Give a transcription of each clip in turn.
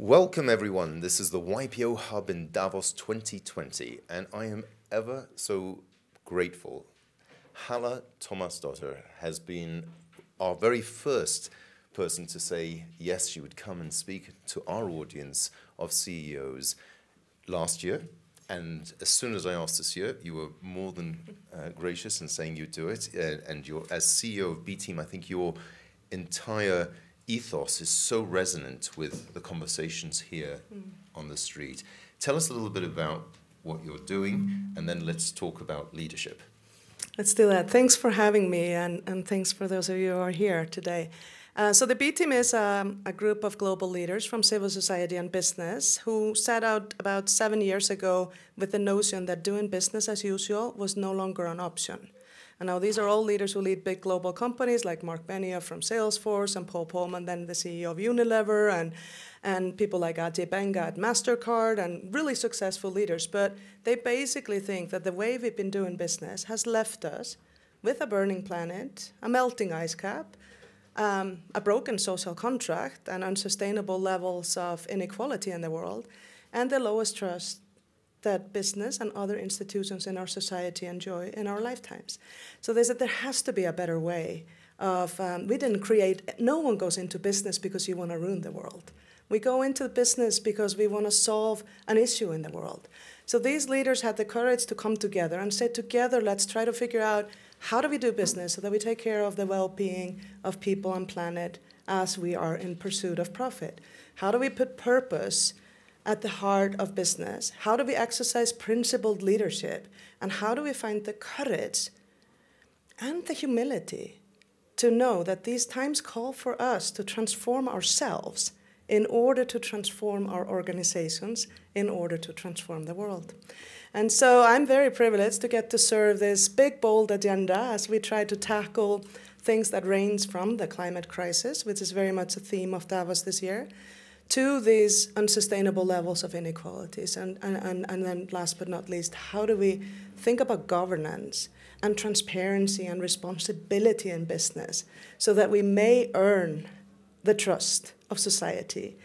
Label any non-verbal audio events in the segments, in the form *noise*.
Welcome, everyone. This is the YPO Hub in Davos 2020, and I am ever so grateful. Halla Tómasdóttir has been our very first person to say yes, she would come and speak to our audience of CEOs last year. And as soon as I asked this year, you were more than uh, gracious in saying you'd do it. Uh, and you're, as CEO of B Team, I think your entire ethos is so resonant with the conversations here mm. on the street. Tell us a little bit about what you're doing, and then let's talk about leadership. Let's do that. Thanks for having me, and, and thanks for those of you who are here today. Uh, so the B Team is um, a group of global leaders from civil society and business who set out about seven years ago with the notion that doing business as usual was no longer an option. And now these are all leaders who lead big global companies like Marc Benioff from Salesforce and Paul Polman, then the CEO of Unilever, and, and people like Ajay Banga at MasterCard, and really successful leaders. But they basically think that the way we've been doing business has left us with a burning planet, a melting ice cap, um, a broken social contract, and unsustainable levels of inequality in the world, and the lowest trust that business and other institutions in our society enjoy in our lifetimes. So they said there has to be a better way of, um, we didn't create, no one goes into business because you want to ruin the world. We go into business because we want to solve an issue in the world. So these leaders had the courage to come together and say, together, let's try to figure out how do we do business so that we take care of the well being of people and planet as we are in pursuit of profit? How do we put purpose? At the heart of business? How do we exercise principled leadership? And how do we find the courage and the humility to know that these times call for us to transform ourselves in order to transform our organizations, in order to transform the world? And so I'm very privileged to get to serve this big, bold agenda as we try to tackle things that range from the climate crisis, which is very much a theme of Davos this year, to these unsustainable levels of inequalities. And, and, and, and then, last but not least, how do we think about governance and transparency and responsibility in business so that we may earn the trust of society?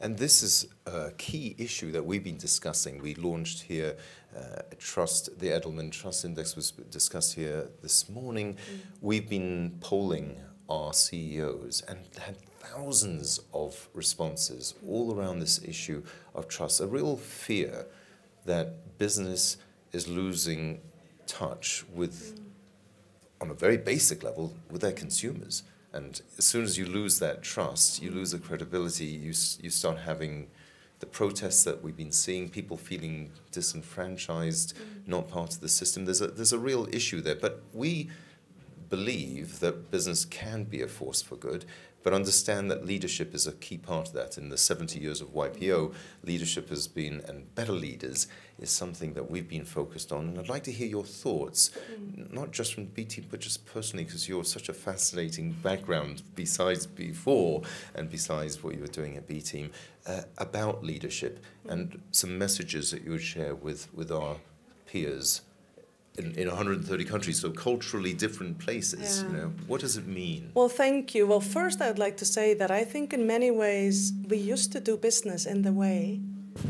And this is a key issue that we've been discussing. We launched here uh, trust, the Edelman Trust Index was discussed here this morning. Mm. We've been polling our CEOs and had thousands of responses all around this issue of trust, a real fear that business is losing touch with, on a very basic level, with their consumers. And as soon as you lose that trust, you lose the credibility, you, you start having the protests that we've been seeing, people feeling disenfranchised, mm. not part of the system. There's a, there's a real issue there. But we believe that business can be a force for good, but understand that leadership is a key part of that. In the 70 years of YPO, leadership has been, and better leaders is something that we've been focused on. And I'd like to hear your thoughts, mm. not just from B Team, but just personally, because you're such a fascinating background besides before and besides what you were doing at B Team, uh, about leadership mm. and some messages that you would share with, with our peers in, in 130 countries, so culturally different places. Yeah. You know, what does it mean? Well, thank you. Well, first, I'd like to say that I think in many ways we used to do business in the way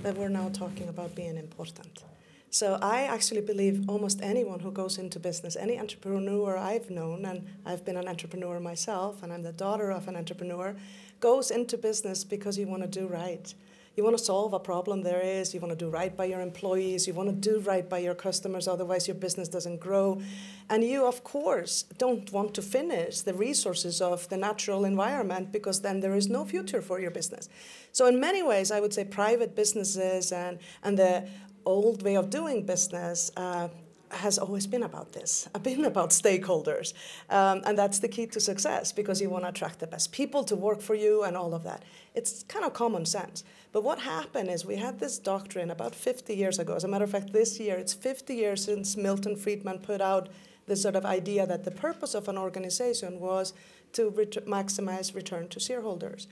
that we're now talking about being important. So I actually believe almost anyone who goes into business, any entrepreneur I've known, and I've been an entrepreneur myself, and I'm the daughter of an entrepreneur, goes into business because you want to do right you want to solve a problem there is, you want to do right by your employees, you want to do right by your customers, otherwise your business doesn't grow. And you, of course, don't want to finish the resources of the natural environment because then there is no future for your business. So, in many ways, I would say private businesses and, and the old way of doing business uh, has always been about this, *laughs* been about stakeholders. Um, and that's the key to success because you want to attract the best people to work for you and all of that. It's kind of common sense. But what happened is we had this doctrine about 50 years ago. As a matter of fact, this year, it's 50 years since Milton Friedman put out this sort of idea that the purpose of an organization was to ret- maximize return to shareholders.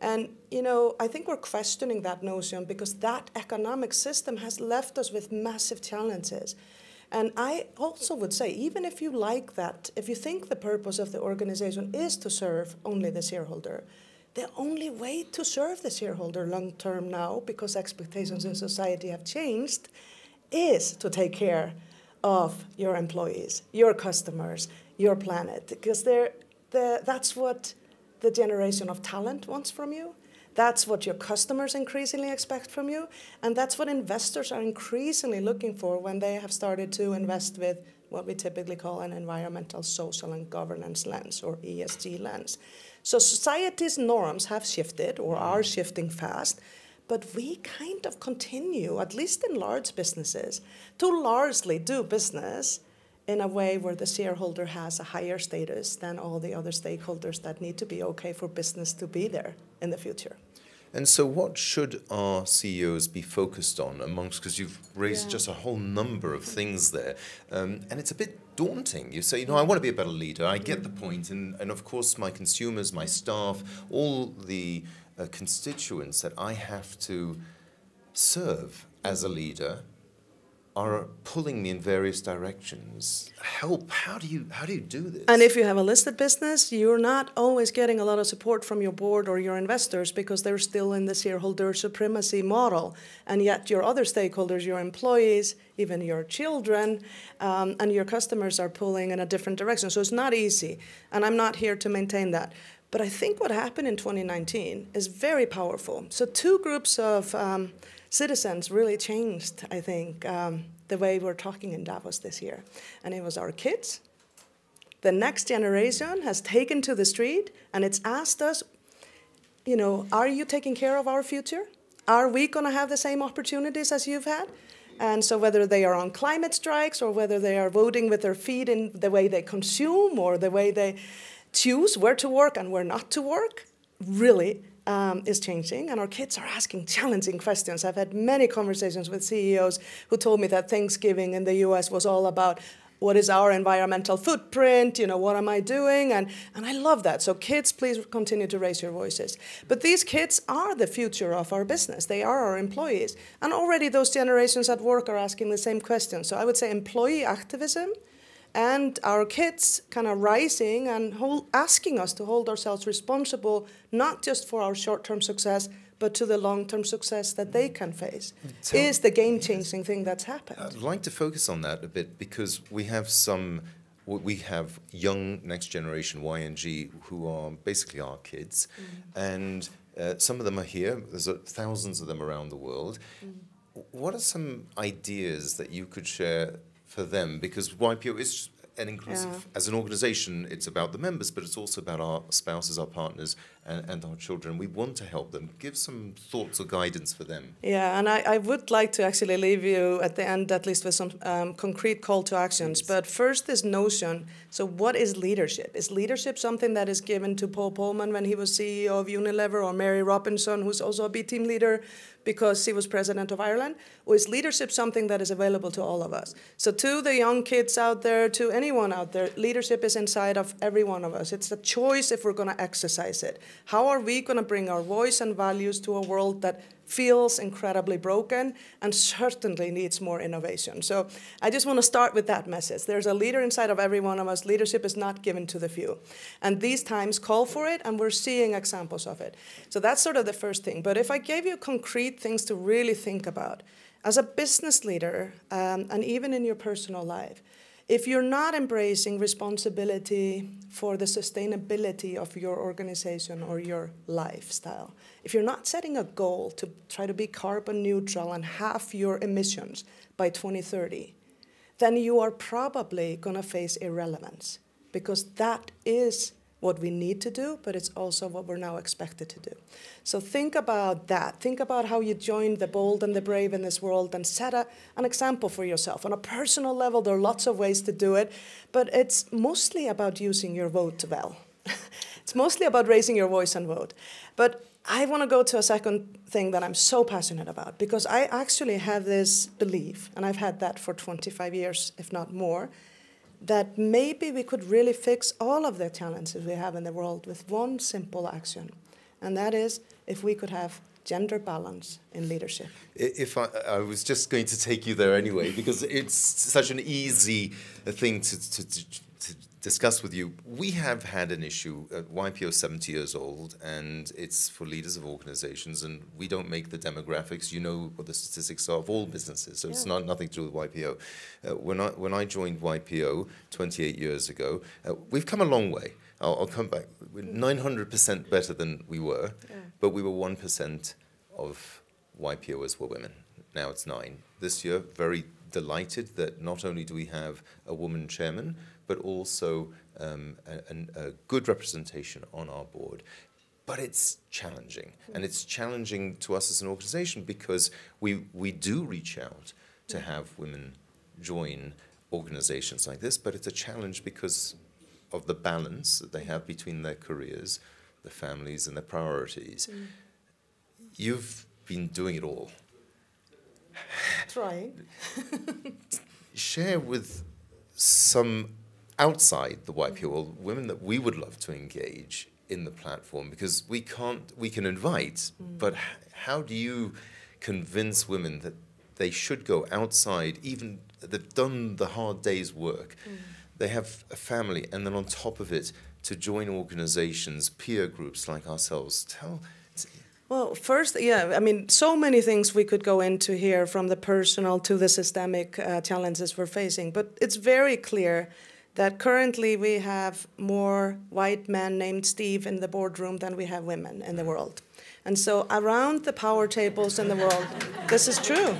And you know, I think we're questioning that notion because that economic system has left us with massive challenges. And I also would say, even if you like that, if you think the purpose of the organization is to serve only the shareholder, the only way to serve the shareholder long term now, because expectations in society have changed, is to take care of your employees, your customers, your planet, because the, that's what the generation of talent wants from you. That's what your customers increasingly expect from you. And that's what investors are increasingly looking for when they have started to invest with what we typically call an environmental, social, and governance lens or ESG lens. So society's norms have shifted or mm-hmm. are shifting fast, but we kind of continue, at least in large businesses, to largely do business in a way where the shareholder has a higher status than all the other stakeholders that need to be okay for business to be there in the future. And so, what should our CEOs be focused on amongst? Because you've raised yeah. just a whole number of things there, um, and it's a bit daunting. You say, you know, I want to be a better leader. I get the point, and and of course, my consumers, my staff, all the uh, constituents that I have to serve as a leader are pulling me in various directions. Help! How do you how do you do this? And if you have a listed business, you're not always getting a lot of support from your board or your investors because they're still in the shareholder supremacy model, and yet your other stakeholders, your employees, even your children, um, and your customers are pulling in a different direction. So it's not easy, and I'm not here to maintain that. But I think what happened in 2019 is very powerful. So two groups of um, citizens really changed, I think, um, the way we're talking in Davos this year. And it was our kids. The next generation has taken to the street and it's asked us, you know, are you taking care of our future? Are we going to have the same opportunities as you've had? And so, whether they are on climate strikes or whether they are voting with their feet in the way they consume or the way they choose where to work and where not to work, really um, is changing, and our kids are asking challenging questions. I've had many conversations with CEOs who told me that Thanksgiving in the US was all about what is our environmental footprint? You know what am i doing? And and i love that. So kids please continue to raise your voices. But these kids are the future of our business. They are our employees. And already those generations at work are asking the same questions so i would say employee activism and our kids kind of rising and hold, asking us to hold ourselves responsible not just for our short-term success but to the long-term success that they can face Tell, is the game-changing yes. thing that's happened. I'd like to focus on that a bit because we have some we have young next generation YNG who are basically our kids, mm. and uh, some of them are here. There's uh, thousands of them around the world. Mm. What are some ideas that you could share for them because YPO is an inclusive. Yeah. As an organization, it's about the members, but it's also about our spouses, our partners, and, and, our children. We want to help them. Give some thoughts or guidance for them. Yeah, and I, I would like to actually leave you at the end, at least with some um, concrete call to actions. Please. But first, this notion so, what is leadership? Is leadership something that is given to Paul Polman when he was CEO of Unilever, or Mary Robinson, who's also a B team leader? because he was president of Ireland? Or is leadership something that is available to all of us? So, to the young kids out there, to anyone out there, leadership is inside of every one of us. It's a choice if we're going to exercise it. How are we going to bring our voice and values to a world that feels incredibly broken and certainly needs more innovation. So I just want to start with that message. There's a leader inside of every one of us. Leadership is not given to the few. And these times call for it, and we're seeing examples of it. So that's sort of the first thing. But if I gave you concrete things to really think about, as a business leader, um, and even in your personal life, if you're not embracing responsibility for the sustainability of your organization or your lifestyle, if you're not setting a goal to try to be carbon neutral and half your emissions by 2030, then you are probably going to face irrelevance because that is what we need to do, but it's also what we're now expected to do. So think about that. Think about how you join the bold and the brave in this world and set a, an example for yourself. On a personal level, there are lots of ways to do it, but it's mostly about using your vote well. *laughs* it's mostly about raising your voice and vote. But I want to go to a second thing that I'm so passionate about because I actually have this belief, and I've had that for 25 years, if not more, that maybe we could really fix all of the challenges we have in the world with one simple action. and that is if we could have gender balance in leadership. If I, I was just going to take you there anyway, because it's such an easy thing to, to, to, to discuss with you. We have had an issue. Uh, YPO 70 years old, and it's for leaders of organizations, and we don't make the demographics. You know what the statistics are of all businesses, so yeah. it's not nothing to do with YPO. Uh, when I when I joined YPO 28 years ago, uh, we've come a long way. I'll, I'll come back. We're 900% better than we were, yeah. but we were 1% of YPOers were women. Now it's nine. This year, very delighted that not only do we have a woman chairman, but also um, a, a, good representation on our board. But it's challenging, and it's challenging to us as an organization because we, we do reach out to have women join organizations like this, but it's a challenge because of the balance that they have between their careers, their families, and their priorities. Mm. You've been doing it all. Trying. *laughs* Share with some outside the YPO world women that we would love to engage in the platform because we can't we can invite mm. but how do you convince women that they should go outside even they've done the hard day's work mm they have a family, and then on top of it, to join organizations, peer groups like ourselves. Tell. Well, first, yeah, I mean, so many things we could go into here from the personal to the systemic uh, challenges we're facing, but it's very clear that currently we have more white men named Steve in the boardroom than we have women in the world. And so, around the power tables in the world, this is true.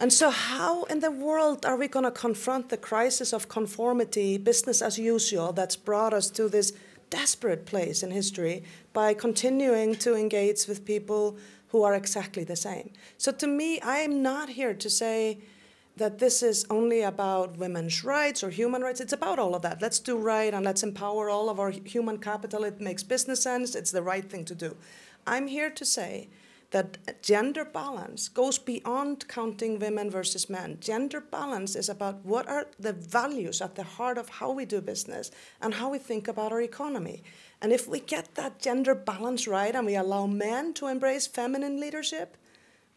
And so, how in the world are we going to confront the crisis of conformity, business as usual, that's brought us to this desperate place in history by continuing to engage with people who are exactly the same? So, to me, I am not here to say that this is only about women's rights or human rights. It's about all of that. Let's do right and let's empower all of our human capital. It makes business sense, it's the right thing to do. I'm here to say that gender balance goes beyond counting women versus men. Gender balance is about what are the values at the heart of how we do business and how we think about our economy. And if we get that gender balance right and we allow men to embrace feminine leadership,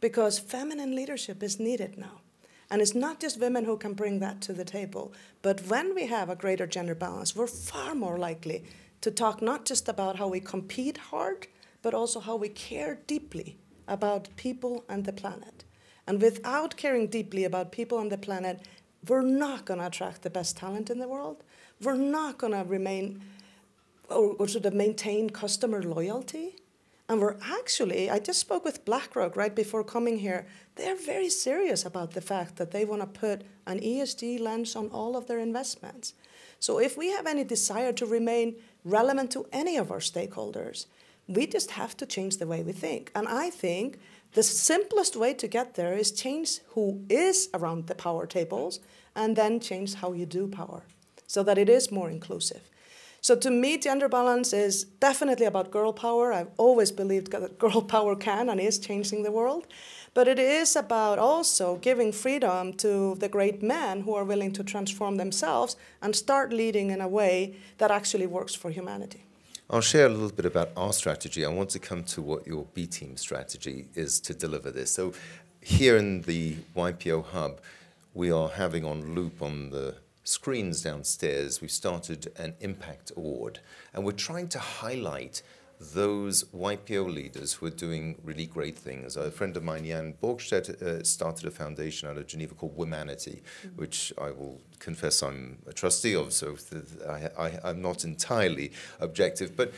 because feminine leadership is needed now. And it's not just women who can bring that to the table, but when we have a greater gender balance, we're far more likely to talk not just about how we compete hard, but also how we care deeply about people and the planet. And without caring deeply about people and the planet, we're not going to attract the best talent in the world. We're not going to remain or, or sort of maintain customer loyalty. And we're actually, I just spoke with BlackRock right before coming here. They're very serious about the fact that they want to put an ESG lens on all of their investments. So if we have any desire to remain relevant to any of our stakeholders, we just have to change the way we think. And I think the simplest way to get there is change who is around the power tables and then change how you do power so that it is more inclusive. So to me, gender balance is definitely about girl power. I've always believed that girl *laughs* power can and is changing the world. But it is about also giving freedom to the great men who are willing to transform themselves and start leading in a way that actually works for humanity. I'll share a little bit about our strategy. I want to come to what your B team strategy is to deliver this. So, here in the YPO hub, we are having on loop on the screens downstairs, we've started an impact award, and we're trying to highlight those YPO leaders who are doing really great things. A friend of mine, Yann Borgstedt, uh, started a foundation out of Geneva called Womanity, mm-hmm. which I will confess I'm a trustee of, so th- I, am not entirely objective. But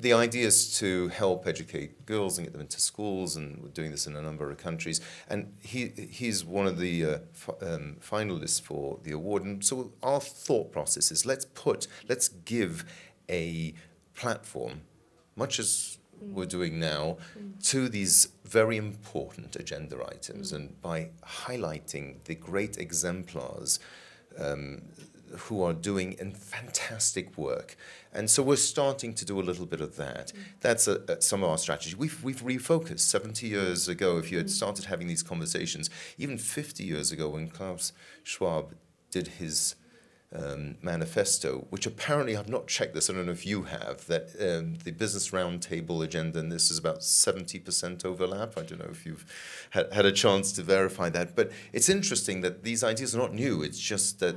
the idea is to help educate girls and get them into schools, and we're doing this in a number of countries. And he, he's one of the uh, um, finalists for the award. And so our thought process is let's put, let's give a platform much as we're doing now, to these very important agenda items. And by highlighting the great exemplars um, who are doing fantastic work. And so we're starting to do a little bit of that. That's a, a, some of our strategy. We've, we've refocused. 70 years ago, if you had started having these conversations, even 50 years ago when Klaus Schwab did his um, manifesto, which apparently I've not checked this. I don't know if you have that um, the Business Roundtable agenda, and this is about seventy percent overlap. I don't know if you've had, had a chance to verify that, but it's interesting that these ideas are not new. It's just that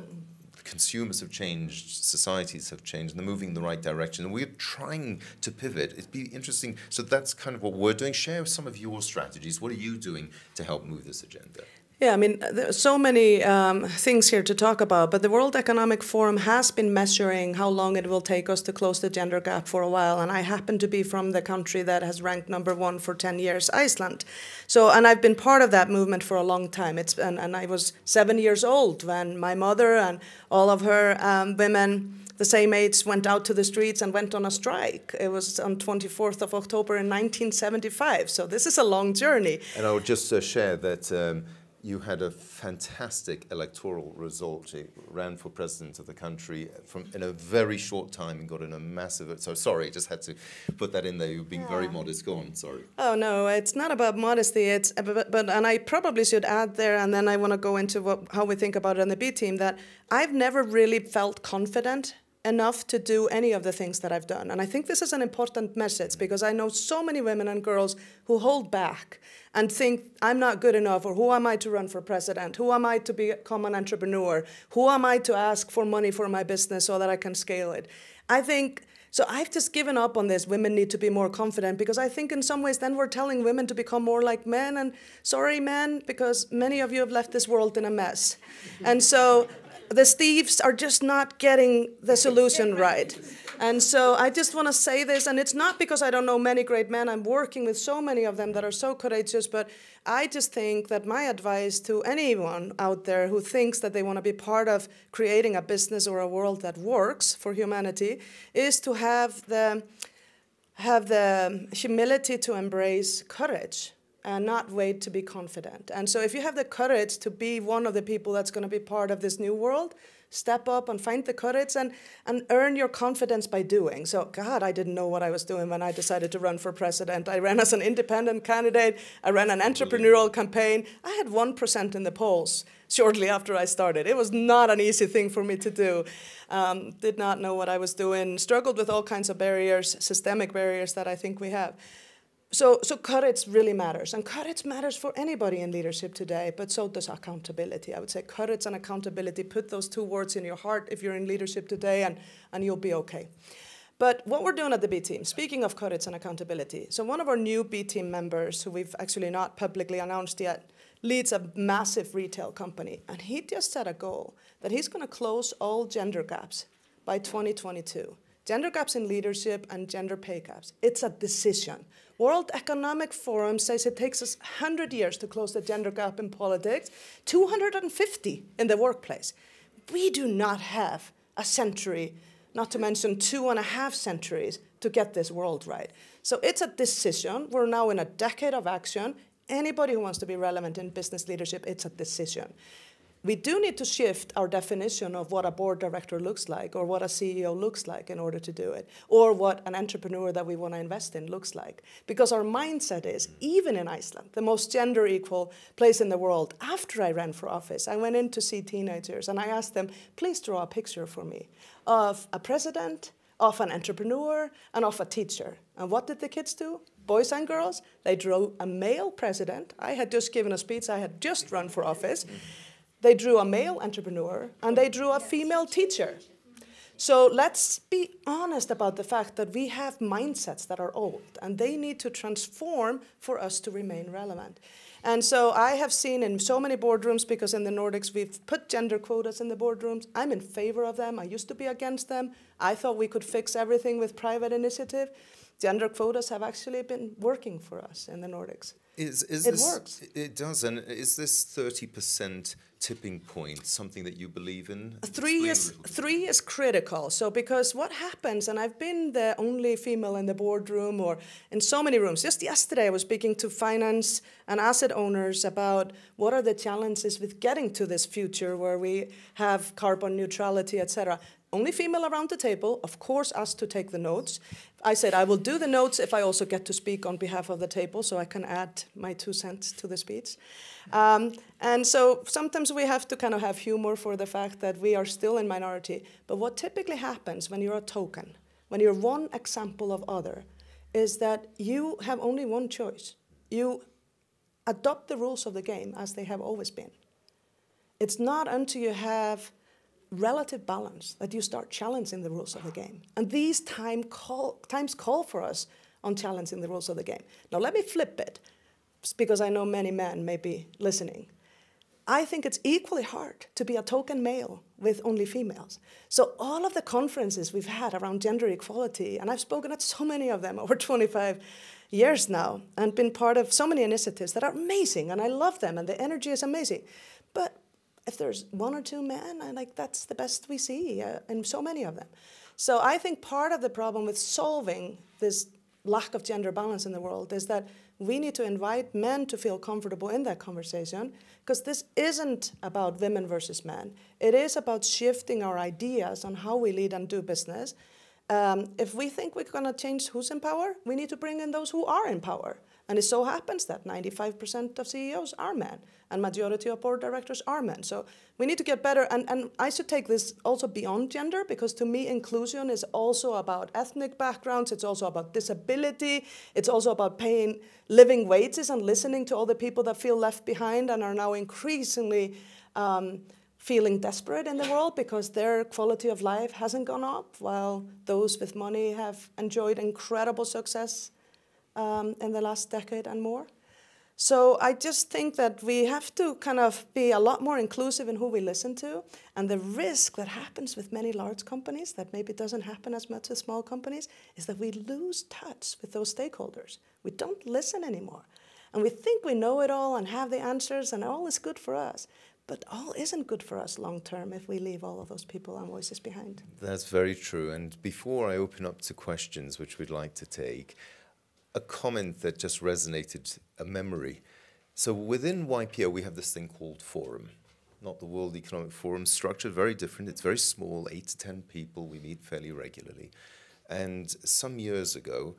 consumers have changed, societies have changed, and they're moving in the right direction. And we're trying to pivot. It'd be interesting. So that's kind of what we're doing. Share some of your strategies. What are you doing to help move this agenda? Yeah, I mean, there's so many um, things here to talk about, but the World Economic Forum has been measuring how long it will take us to close the gender gap for a while. And I happen to be from the country that has ranked number one for 10 years, Iceland. So, and I've been part of that movement for a long time. It's, and, and I was seven years old when my mother and all of her um, women the same age went out to the streets and went on a strike. It was on 24th of October in 1975. So this is a long journey. And I would just uh, share that um, you had a fantastic electoral result. You ran for president of the country from in a very short time and got in a massive. So sorry, just had to put that in there. You're being yeah. very modest. Go on. Sorry. Oh no, it's not about modesty. It's uh, but, but and I probably should add there, and then I want to go into what, how we think about it on the B team. That I've never really felt confident enough to do any of the things that I've done. And I think this is an important message because I know so many women and girls who hold back and think I'm not good enough or who am I to run for president? Who am I to become an entrepreneur? Who am I to ask for money for my business so that I can scale it? I think so I've just given up on this. Women need to be more confident because I think in some ways then we're telling women to become more like men. And sorry, men, because many of you have left this world in a mess. And so the thieves are just not getting the solution right. And so I just want to say this, and it's not because I don't know many great men. I'm working with so many of them that are so courageous, but I just think that my advice to anyone out there who thinks that they want to be part of creating a business or a world that works for humanity is to have the have the humility to embrace courage and not wait to be confident. And so if you have the courage to be one of the people that's going to be part of this new world, step up and find the courage and, and earn your confidence by doing. So, God, I didn't know what I was doing when I decided to run for president. I ran as an independent candidate, I ran an entrepreneurial campaign. I had 1% in the polls shortly after I started. It was not an easy thing for me to do. Um, did not know what I was doing, struggled with all kinds of barriers, systemic barriers that I think we have so, so courage really matters, and courage matters for anybody in leadership today, but so does accountability. I would say courage and accountability, put those two words in your heart if you're in leadership today, and, and you'll be okay. But what we're doing at the B team, speaking of courage and accountability, so one of our new B team members, who we've actually not publicly announced yet, leads a massive retail company, and he just set a goal that he's going to close all gender gaps by 2022. Gender gaps in leadership and gender pay gaps. It's a decision. World Economic Forum says it takes us 100 years to close the gender gap in politics, 250 in the workplace. We do not have a century, not to mention two and a half centuries, to get this world right. So it's a decision. We're now in a decade of action. Anybody who wants to be relevant in business leadership, it's a decision we do need to shift our definition of what a board director looks like or what a CEO looks like in order to do it, or what an entrepreneur that we want to invest in looks like. Because our mindset is, even in Iceland, the most gender equal place in the world, after I ran for office, I went in to see teenagers and I asked them, please draw a picture for me of a president, of an entrepreneur, and of a teacher. And what did the kids do? Boys and girls, they drew a male president. I had just given a speech, I had just run for office. They drew a male entrepreneur and they drew a female teacher. So let's be honest about the fact that we have mindsets that are old and they need to transform for us to remain relevant. And so I have seen in so many boardrooms, because in the Nordics we've put gender quotas in the boardrooms. I'm in favor of them. I used to be against them. I thought we could fix everything with private initiative. Gender quotas have actually been working for us in the Nordics. Is, is it this, works. It does. And is this 30%? tipping point something that you believe in? Three is three is critical. So because what happens, and I've been the only female in the boardroom or in so many rooms. Just yesterday, I was speaking to finance and asset owners about what are the challenges with getting to this future where we have carbon neutrality, etc. Only female around the table, of course, asked to take the notes. I said I will do the notes if I also get to speak on behalf of the table, so I can add my two cents to the speech. Um, and so sometimes we have to kind of have humor for the fact that we are still in minority. But what typically happens when you're a token, when you're one example of other, is that you have only one choice. You adopt the rules of the game as they have always been. It's not until you have relative balance that you start challenging the rules of the game. And these time call, times call for us on challenging the rules of the game. Now, let me flip it, because I know many men may be listening. I think it's equally hard to be a token male with only females. So, all of the conferences we've had around gender equality, and I've spoken at so many of them *laughs* over 25 years now, and been part of so many initiatives that are amazing, and I love them, and the energy is amazing. But if there's one or two men, I like that's the best we see uh, in so many of them. So I think part of the problem with solving this lack of gender balance in the world is that we need to invite men to feel comfortable in that conversation because this isn't about women versus men. It is about shifting our ideas on how we lead and do business. Um, if we think we're going to change who's in power, we need to bring in those who are in power. And it so happens that 95% of CEOs are men and majority of board directors are men. So we need to get better. And, and I should take this also beyond gender because to me, inclusion is also about ethnic backgrounds. It's also about disability. It's also about paying living wages and listening to all the people that feel left behind and are now increasingly um, feeling desperate in the world because their quality of life hasn't gone up while those with money have enjoyed incredible success um, in the last decade and more. So I just think that we have to kind of be a lot more inclusive in who we listen to. And the risk that happens with many large companies that maybe doesn't happen as much as small companies is that we lose touch with those stakeholders. We don't listen anymore. And we think we know it all and have the answers and all is good for us. But all isn't good for us long term if we leave all of those people and voices behind. That's very true. And before I open up to questions, which we'd like to take, a comment that just resonated, a memory. So within YPO, we have this thing called Forum, not the World Economic Forum structure, very different. It's very small, eight to 10 people. We meet fairly regularly. And some years ago,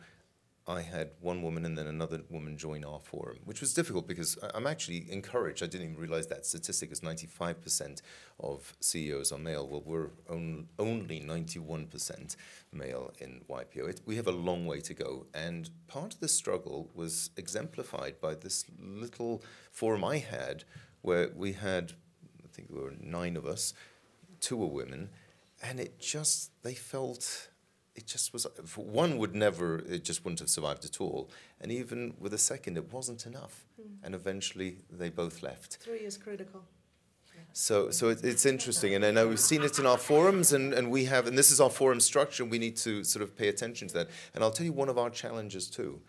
I had one woman and then another woman join our forum, which was difficult because I'm actually encouraged. I didn't even realize that statistic is 95% of CEOs are male. Well, we're on, only 91% male in YPO. It, we have a long way to go. And part of the struggle was exemplified by this little forum I had where we had, I think there were nine of us, two were women, and it just, they felt it just was one would never it just wouldn't have survived at all and even with a second it wasn't enough mm. and eventually they both left three is critical so so it, it's interesting and I know we've seen it in our forums and, and we have and this is our forum structure and we need to sort of pay attention to that and I'll tell you one of our challenges too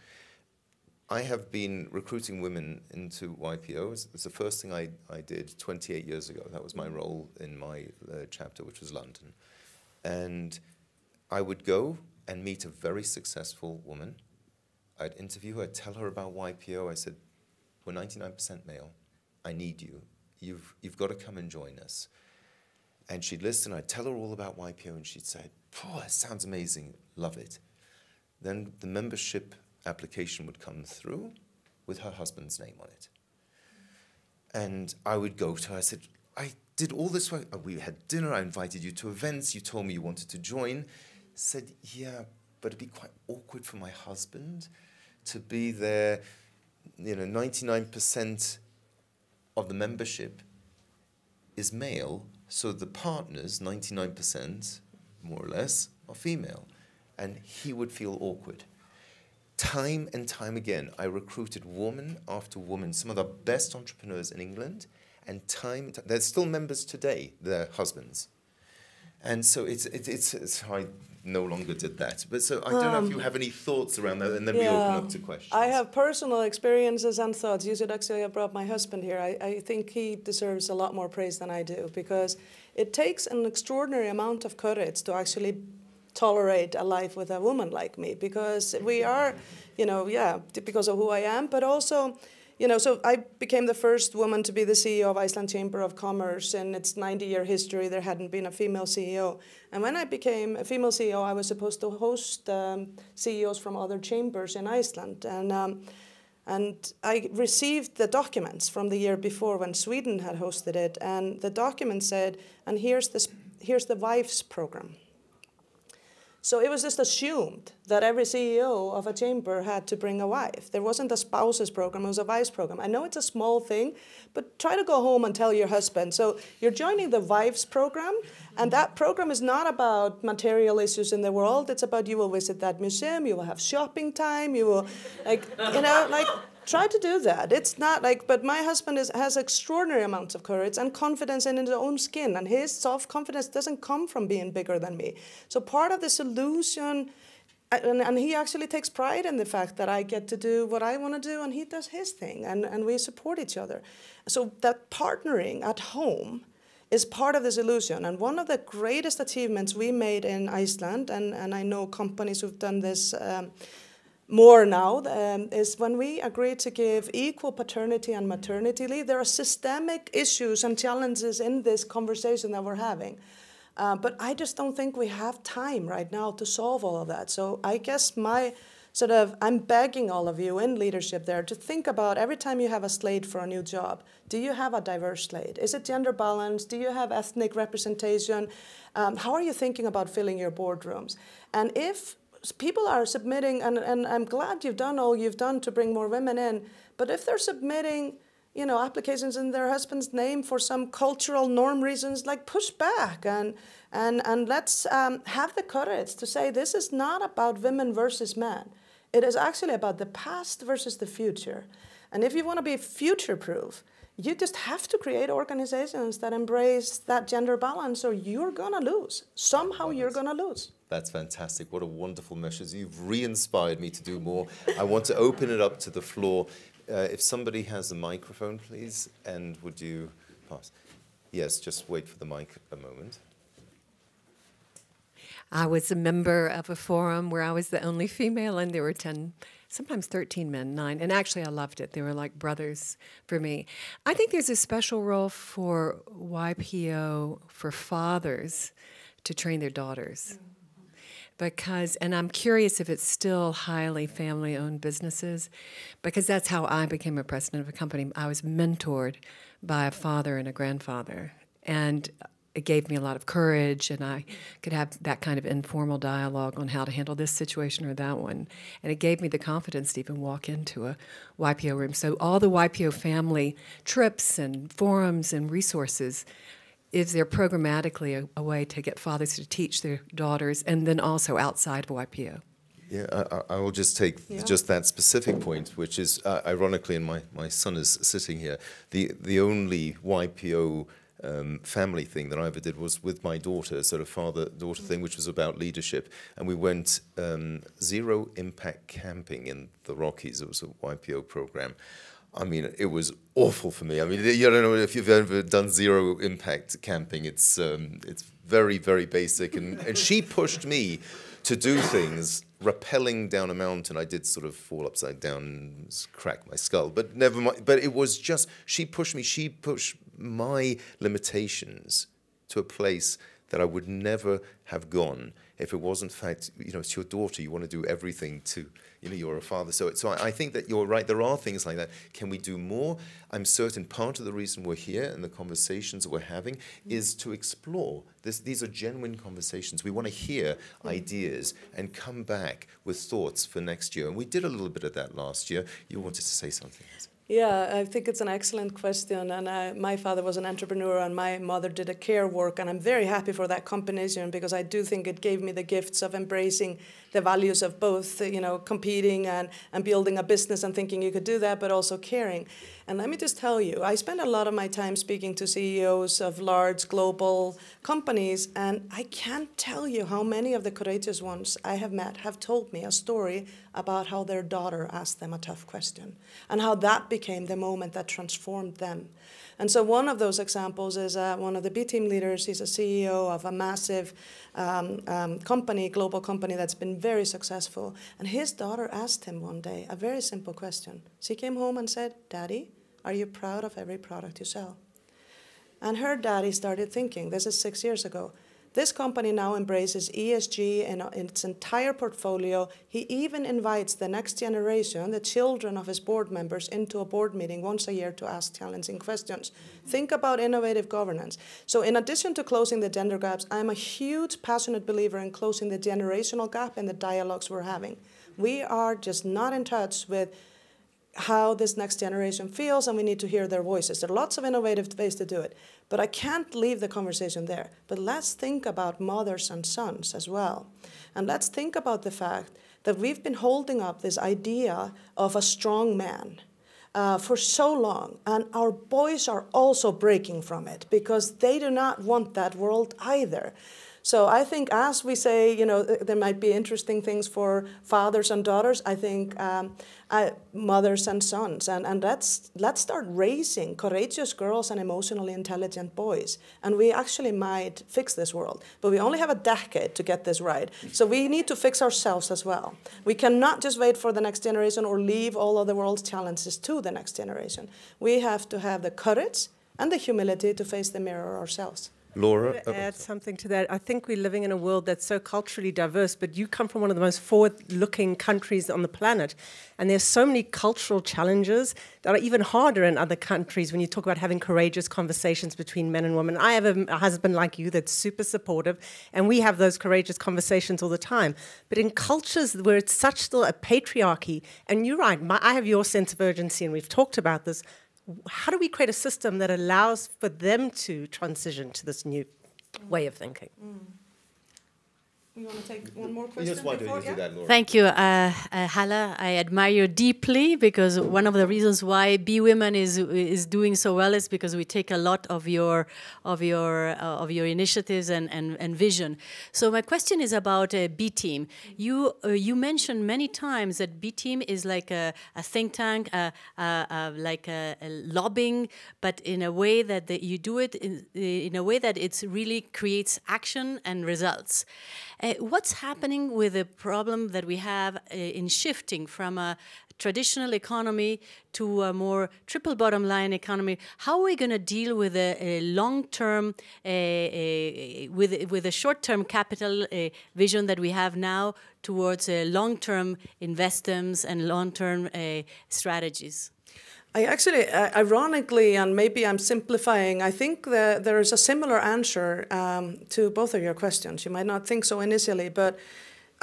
I have been recruiting women into YPO. It's the first thing I, I did 28 years ago. That was my role in my uh, chapter, which was London. And I would go and meet a very successful woman. I'd interview her, tell her about YPO. I said, We're 99% male. I need you. You've, you've got to come and join us. And she'd listen. I'd tell her all about YPO, and she'd say, Oh, that sounds amazing. Love it. Then the membership application would come through with her husband's name on it. And I would go to her. I said, I did all this work. We had dinner. I invited you to events. You told me you wanted to join said, Yeah, but it'd be quite awkward for my husband to be there. You know, 99% of the membership is male, so the partners, 99%, more or less, are female. And he would feel awkward. Time and time again, I recruited woman after woman, some of the best entrepreneurs in England, and time, they're still members today, their husbands. And so it's, it's, it's, it's I no longer did that. But so I don't um, know if you um, have any thoughts around that, and then yeah, we open up to questions. I have personal experiences and thoughts. You should actually have brought my husband here. I, I think he deserves a lot more praise than I do because it takes an extraordinary amount of courage to actually tolerate a life with a woman like me because we are, you know, yeah, because of who I am, but also you know, so I became the first woman to be the CEO of Iceland Chamber of Commerce in its 90 year history. There hadn't been a female CEO. And when I became a female CEO, I was supposed to host um, CEOs from other chambers in Iceland. And, um, and I received the documents from the year before when Sweden had hosted it. And the document said, and here's, this, here's the wives program. So it was just assumed that every CEO of a chamber had to bring a wife. There wasn't a spouses program, it was a wives program. I know it's a small thing, but try to go home and tell your husband. So you're joining the wives program, and that program is not about material issues in the world. It's about you will visit that museum, you will have shopping time, you will, like, you know, like, try to do that. It's not like, but my husband is, has extraordinary amounts of courage and confidence in his own skin, and his self confidence doesn't come from being bigger than me. So part of the solution, and, and he actually takes pride in the fact that I get to do what I want to do, and he does his thing, and, and we support each other. So that partnering at home is part of this solution. And one of the greatest achievements we made in Iceland, and, and I know companies who've done this. Um, more now um, is when we agreed to give equal paternity and maternity leave. There are systemic issues and challenges in this conversation that we're having. Uh, but I just don't think we have time right now to solve all of that. So I guess my sort of, I'm begging all of you in leadership there to think about every time you have a slate for a new job, do you have a diverse slate? Is it gender balanced? Do you have ethnic representation? Um, how are you thinking about filling your boardrooms? And if people are submitting, and, and I'm glad you've done all you've done to bring more women in, but if they're submitting, you know, applications in their husband's name for some cultural norm reasons, like push back and and and let's um, have the courage to say this is not about women versus men. It is actually about the past versus the future. And if you want to be future proof, you just have to create organizations that embrace that gender balance or you're going to lose. Somehow you're going to lose. That's fantastic. What a wonderful message. You've re inspired me to do more. I want to open it up to the floor. Uh, if somebody has a microphone, please, and would you pass? Yes, just wait for the mic a moment. I was a member of a forum where I was the only female, and there were 10 sometimes 13 men, nine. And actually, I loved it. They were like brothers for me. I think there's a special role for YPO for fathers to train their daughters. Because, and I'm curious if it's still highly family owned businesses, because that's how I became a president of a company. I was mentored by a father and a grandfather. And it gave me a lot of courage, and I could have that kind of informal dialogue on how to handle this situation or that one. And it gave me the confidence to even walk into a YPO room. So, all the YPO family trips and forums and resources is there programmatically a, a way to get fathers to teach their daughters, and then also outside of YPO? Yeah, I, I, will just take yeah. just that specific point, which is uh, ironically, and my, my son is sitting here, the, the only YPO um, family thing that I ever did was with my daughter, sort of father daughter thing, which was about leadership. And we went um, zero impact camping in the Rockies. It was a YPO program. I mean, it was awful for me. I mean, you don't know if you've ever done zero impact camping. It's um, it's very very basic, and, and she *laughs* pushed me to do things rappelling down a mountain. I did sort of fall upside down and crack my skull, but never mind. But it was just she pushed me. She pushed my limitations to a place that I would never have gone if it wasn't fact, you know, it's your daughter, you want to do everything to, you know, you're a father. So, so I, I think that you're right, there are things like that. Can we do more? I'm certain part of the reason we're here and the conversations that we're having is to explore. This, these are genuine conversations. We want to hear hmm. ideas and come back with thoughts for next year. And we did a little bit of that last year. You wanted to say something. Yeah, I think it's an excellent question. And I, my father was an entrepreneur, and my mother did a care work. And I'm very happy for that combination because I do think it gave me the gifts of embracing the values of both, you know, competing and, and building a business and thinking you could do that, but also caring. And let me just tell you, I spend a lot of my time speaking to CEOs of large global companies, and I can't tell you how many of the courageous ones I have met have told me a story about how their daughter asked them a tough question and how that became the moment that transformed them. And so one of those examples is uh, one of the B team leaders. He's a CEO of a massive um, um, company, global company that's been very successful. And his daughter asked him one day a very simple question. She came home and said, Daddy, are you proud of every product you sell? And her daddy started thinking, this is six years ago, this company now embraces ESG in, in, its entire portfolio. He even invites the next generation, the children of his board members, into a board meeting once a year to ask challenging questions. Think about innovative governance. So, in addition to closing the gender gaps, I'm a huge, passionate believer in closing the generational gap in the dialogues we're having. We are just not in touch with how this next generation feels, and we need to hear their voices. There are lots of innovative ways to do it, but I can't leave the conversation there. But let's think about mothers and sons as well. And let's think about the fact that we've been holding up this idea of a strong man. Uh, for so long, and our boys are also breaking from it because they do not want that world either. So I think as we say, you know, there might be interesting things for fathers and daughters. I think um, uh, mothers and sons, and, and let's let's start raising courageous girls and emotionally intelligent boys, and we actually might fix this world. But we only have a decade to get this right, so we need to fix ourselves as well. We cannot just wait for the next generation or leave all of the world's challenges to the next generation. We have to have the courage and the humility to face the mirror ourselves. Laura? To oh, add something to that, I think we're living in a world that's so culturally diverse, but you come from one of the most forward-looking countries on the planet, and there's so many cultural challenges that are even harder in other countries when you talk about having courageous conversations between men and women. I have a, a husband like you that's super supportive, and we have those courageous conversations all the time. But in cultures where it's such still a patriarchy, and you're right, my, I have your sense of urgency, and we've talked about this, how do we create a system that allows for them to transition to this new way of thinking? Mm. You want to take one more question? Just before, yeah? that, Laura. Thank you, uh, uh, Halla. I admire you deeply because one of the reasons why Be Women is is doing so well is because we take a lot of your of your uh, of your initiatives and, and, and vision. So my question is about uh, B Team. You uh, you mentioned many times that B Team is like a, a think tank, like a, a, lobbying, but in a way that the, you do it in, in a way that it really creates action and results. Uh, what's happening with the problem that we have uh, in shifting from a traditional economy to a more triple bottom line economy? How are we going to deal with a, a long term, a, with with a short term capital uh, vision that we have now towards long term investments and long term uh, strategies? I actually, uh, ironically, and maybe I'm simplifying, I think that there is a similar answer um, to both of your questions. You might not think so initially, but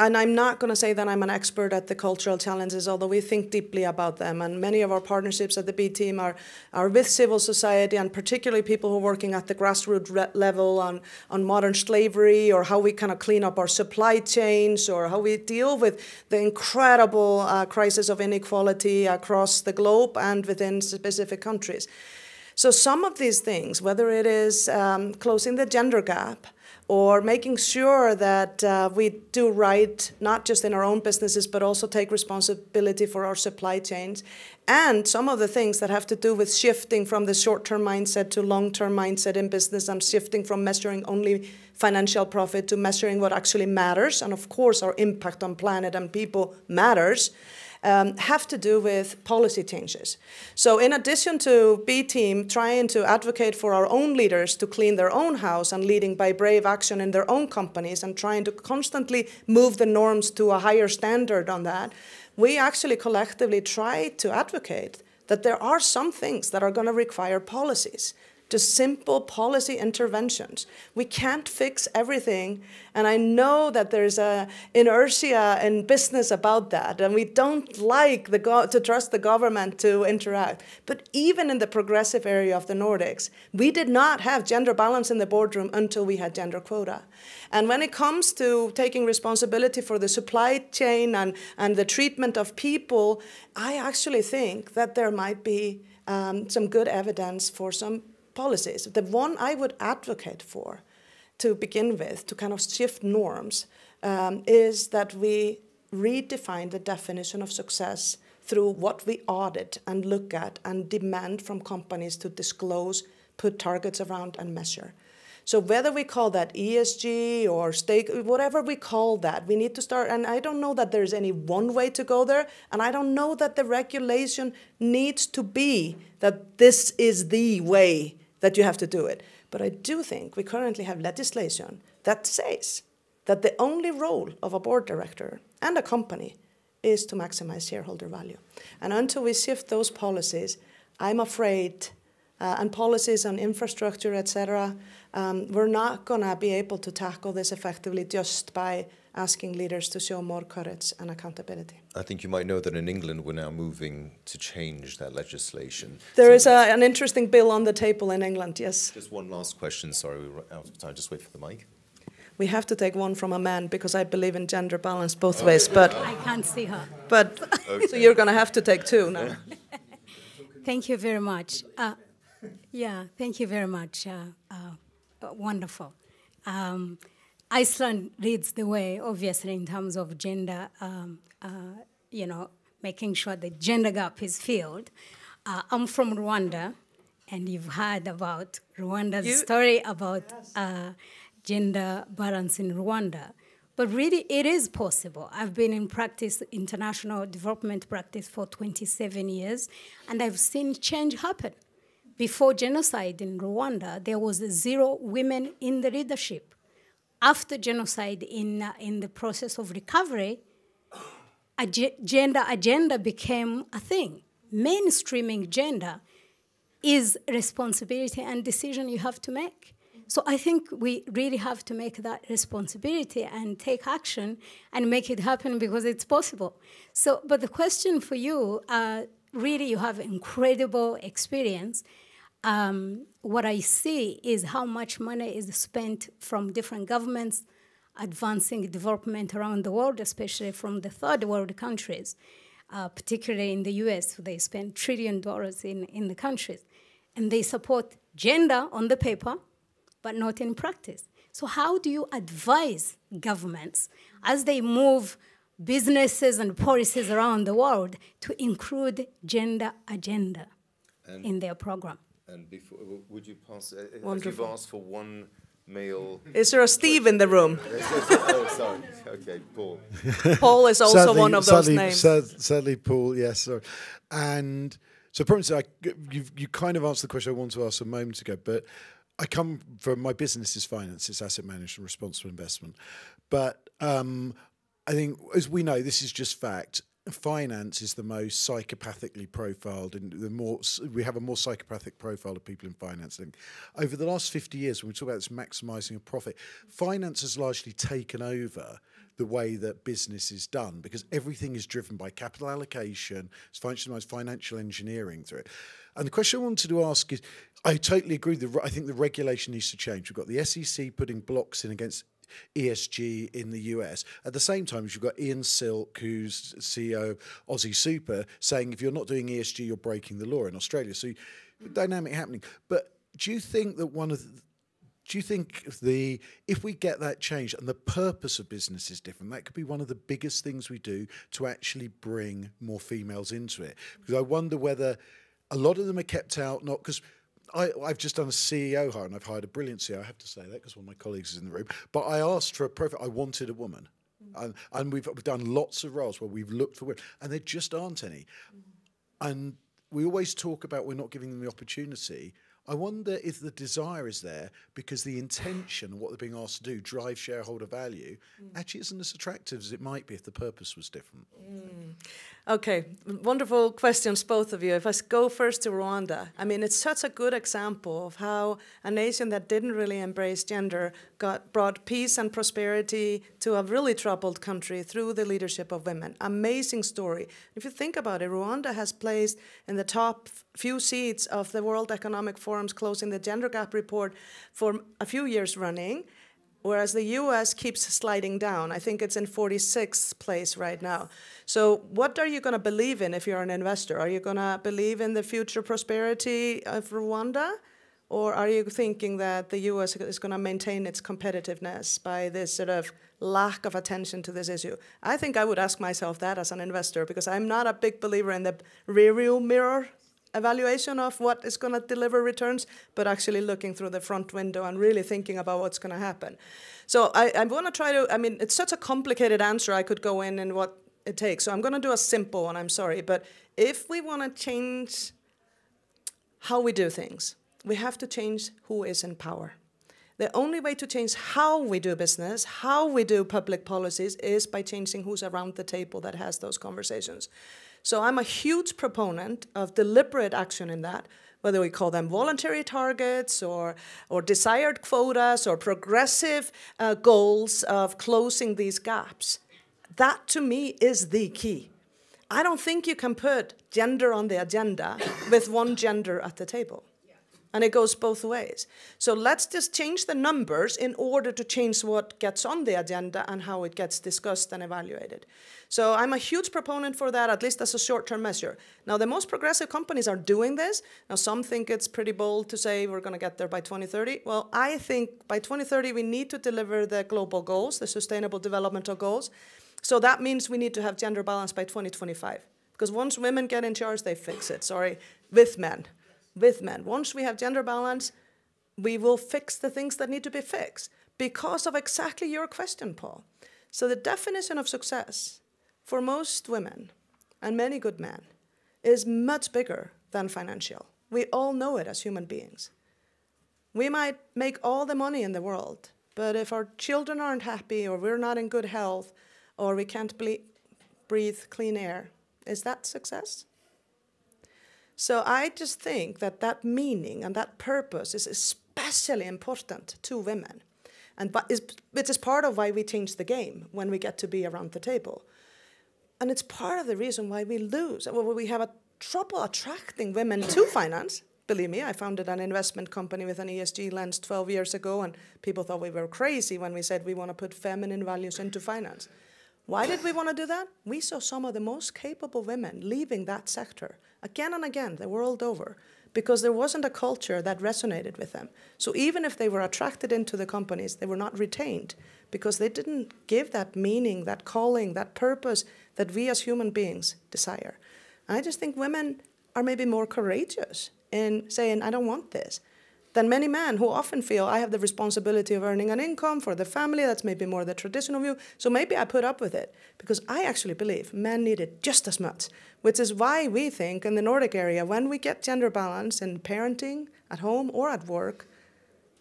and I'm not going to say that I'm an expert at the cultural challenges, although we think deeply about them. And many of our partnerships at the B team are, are with civil society and particularly people who are working at the grassroots level on, on modern slavery or how we kind of clean up our supply chains or how we deal with the incredible uh, crisis of inequality across the globe and within specific countries. So, some of these things, whether it is um, closing the gender gap, or making sure that uh, we do right, not just in our own businesses, but also take responsibility for our supply chains. And some of the things that have to do with shifting from the short term mindset to long term mindset in business and shifting from measuring only financial profit to measuring what actually matters. And of course, our impact on planet and people matters um, have to do with policy changes. So, in addition to B Team trying to advocate for our own leaders to clean their own house and leading by brave action in their own companies and trying to constantly move the norms to a higher standard on that, we actually collectively try to advocate that there are some things that are going to require policies just simple policy interventions. We can't fix everything, and I know that there's a inertia in business about that, and we don't like the to trust the government to interact. But even in the progressive area of the Nordics, we did not have gender balance in the boardroom until we had gender quota. And when it comes to taking responsibility for the supply chain and, and the treatment of people, I actually think that there might be um, some good evidence for some policies. The one I would advocate for to begin with, to kind of shift norms, um, is that we redefine the definition of success through what we audit and look at and demand from companies to disclose, put targets around, and measure. So whether we call that ESG or stake, whatever we call that, we need to start. And I don't know that there's any one way to go there, and I don't know that the regulation needs to be that this is the way that you have to do it. But I do think we currently have legislation that says that the only role of a board director and a company is to maximize shareholder value. And until we shift those policies, I'm afraid, uh, and policies on infrastructure, etc., um, we're not going to be able to tackle this effectively just by asking leaders to show more courage and accountability. I think you might know that in England we're now moving to change that legislation. There so is a, an interesting bill on the table in England, yes. Just one last question, sorry, we're out of time. Just wait for the mic. We have to take one from a man because I believe in gender balance both ways, but I can't see her. But *laughs* okay. so you're going to have to take two now. *laughs* thank you very much. Uh, yeah, thank you very much. Uh, uh, wonderful. Um, Iceland leads the way, obviously, in terms of gender, um, uh, you know, making sure the gender gap is filled. Uh, I'm from Rwanda, and you've heard about Rwanda's you, story about yes. uh, gender balance in Rwanda. But really, it is possible. I've been in practice, international development practice, for 27 years, and I've seen change happen. Before genocide in Rwanda, there was zero women in the leadership. After genocide, in, uh, in the process of recovery, a gender agenda became a thing. Mainstreaming gender is responsibility and decision you have to make. So I think we really have to make that responsibility and take action and make it happen because it's possible. So, but the question for you, uh, really, you have incredible experience um, what I see is how much money is spent from different governments advancing development around the world, especially from the third world countries, uh, particularly in the US. They spend trillion dollars in, in the countries. And they support gender on the paper, but not in practice. So, how do you advise governments as they move businesses and policies around the world to include gender agenda and in their program? And before, would you pass? Uh, Wonderful. You've asked for one male. *laughs* Is there a Steve in the room? *laughs* oh, sorry. Okay, Paul. *laughs* Paul is also sadly, one of those sadly, names. Sad, sadly, Paul. Yes. Sorry. And so, probably, I, you you kind of answered the question I wanted to ask a moment ago, but I come from my business is finance, it's asset management, responsible investment, but um, I think, as we know, this is just fact finance is the most psychopathically profiled and the more we have a more psychopathic profile of people in financing over the last 50 years when we talk about this maximizing a profit finance has largely taken over the way that business is done because everything is driven by capital allocation it's functionalized financial engineering through it and the question I wanted to ask is I totally agree. The, I think the regulation needs to change. We've got the SEC putting blocks in against ESG in the US. At the same time, you've got Ian Silk, who's CEO of Aussie Super, saying if you're not doing ESG, you're breaking the law in Australia. So dynamic happening. But do you think that one of the, do you think the if we get that change and the purpose of business is different, that could be one of the biggest things we do to actually bring more females into it? Because I wonder whether a lot of them are kept out, not because I, have just done a CEO hire and I've hired a brilliant CEO. I have to say that because one of my colleagues is in the room. But I asked for a profile. I wanted a woman. Mm. And, and we've, we've, done lots of roles where we've looked for women and there just aren't any. Mm. And we always talk about we're not giving them the opportunity. I wonder if the desire is there because the intention, what they're being asked to do, drive shareholder value, mm. actually isn't as attractive as it might be if the purpose was different. Okay, wonderful questions, both of you. If I go first to Rwanda, I mean, it's such a good example of how a nation that didn't really embrace gender got brought peace and prosperity to a really troubled country through the leadership of women. Amazing story. If you think about it, Rwanda has placed in the top few seats of the World Economic Forum's Closing the Gender Gap report for a few years running whereas the US keeps sliding down. I think it's in 46th place right now. So, what are you going to believe in if you're an investor? Are you going to believe in the future prosperity of Rwanda? Or are you thinking that the US is going to maintain its competitiveness by this sort of lack of attention to this issue? I think I would ask myself that as an investor because I'm not a big believer in the rear view mirror evaluation of what is going to deliver returns, but actually looking through the front window and really thinking about what's going to happen. So I, I want to try to, I mean, it's such a complicated answer. I could go in and what it takes. So I'm going to do a simple one, I'm sorry. But if we want to change how we do things, we have to change who is in power. The only way to change how we do business, how we do public policies, is by changing who's around the table that has those conversations. So I'm a huge proponent of deliberate action in that, whether we call them voluntary targets or, or desired quotas or progressive uh, goals of closing these gaps. That to me is the key. I don't think you can put gender on the agenda with one gender at the table. And it goes both ways. So let's just change the numbers in order to change what gets on the agenda and how it gets discussed and evaluated. So I'm a huge proponent for that, at least as a short term measure. Now, the most progressive companies are doing this. Now, some think it's pretty bold to say we're going to get there by 2030. Well, I think by 2030, we need to deliver the global goals, the sustainable developmental goals. So that means we need to have gender balance by 2025. Because once women get in charge, they fix it, sorry, with men with men. Once we have gender balance, we will fix the things that need to be fixed because of exactly your question, Paul. So, the definition of success for most women and many good men is much bigger than financial. We all know it as human beings. We might make all the money in the world, but if our children aren't happy, or we're not in good health, or we can't breathe clean air, is that success? So I just think that that meaning and that purpose is especially important to women. And but is, which is part of why we change the game when we get to be around the table. And it's part of the reason why we lose. We have a trouble attracting women to finance. Believe me, I founded an investment company with an ESG lens 12 years ago, and people thought we were crazy when we said we want to put feminine values into finance. Why did we want to do that? We saw some of the most capable women leaving that sector again and again, the world over, because there wasn't a culture that resonated with them. So even if they were attracted into the companies, they were not retained because they didn't give that meaning, that calling, that purpose that we as human beings desire. And I just think women are maybe more courageous in saying, I don't want this than many men who often feel I have the responsibility of earning an income for the family. That's maybe more the traditional view. So maybe I put up with it because I actually believe men need it just as much, which is why we think in the Nordic area, when we get gender balance in parenting at home or at work,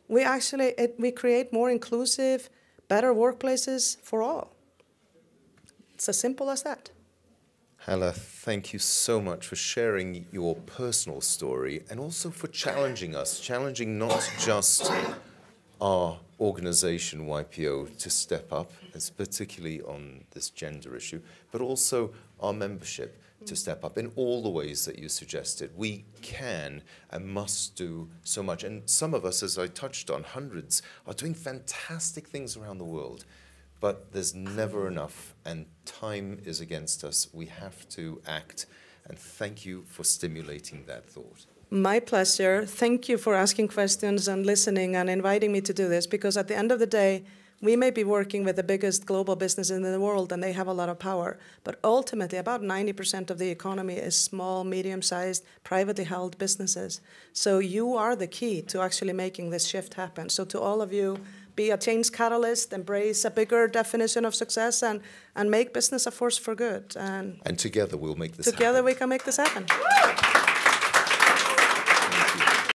we actually it, we create more inclusive, better workplaces for all. It's as simple as that. Halla, thank you so much for sharing your personal story and also for challenging us, challenging not just our organization, YPO, to step up, as particularly on this gender issue, but also our membership to step up in all the ways that you suggested. We can and must do so much. And some of us, as I touched on, hundreds, are doing fantastic things around the world. But there's never enough, and time is against us. We have to act. And thank you for stimulating that thought. My pleasure. Thank you for asking questions and listening and inviting me to do this because at the end of the day, we may be working with the biggest global business in the world and they have a lot of power, but ultimately, about 90% of the economy is small, medium sized, privately held businesses. So you are the key to actually making this shift happen. So, to all of you, be a change catalyst, embrace a bigger definition of success, and, and make business a force for good. And, and together we'll make this together happen. we can make this happen.